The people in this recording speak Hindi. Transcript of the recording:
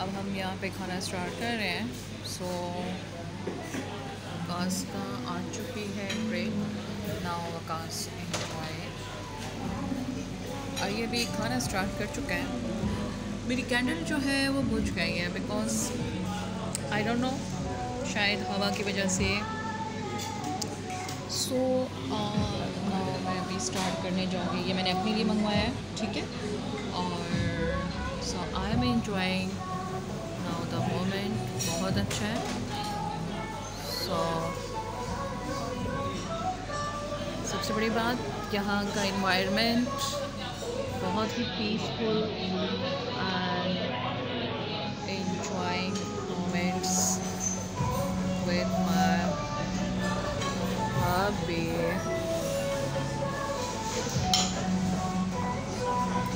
अब हम यहाँ पे खाना स्टार्ट कर रहे हैं। सो वकास का आ चुकी है ब्रेक नाउ वकास इंजॉय और ये भी खाना स्टार्ट कर चुका है। मेरी कैंडल जो है वो बुझ गई है बिकॉज़ आई डोंट नो शायद हवा की वजह से। सो so, मैं अभी स्टार्ट करने जाऊँगी। ये मैंने अपने लिए मंगवाया है ठीक है? और so I am now the moment बहुत अच्छा है। सो so, सबसे बड़ी बात यहाँ का इन्वायरमेंट बहुत ही peaceful and enjoying moments with my hubby.